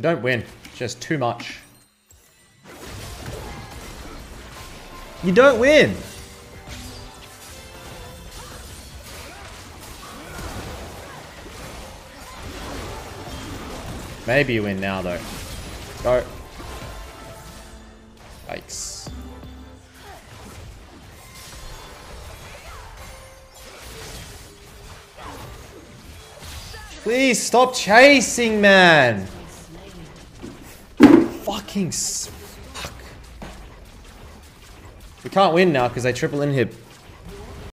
Don't win. Just too much. You don't win. Maybe you win now, though. Go. Yikes. Please stop chasing, man. Fucking fuck. We can't win now because they triple inhib.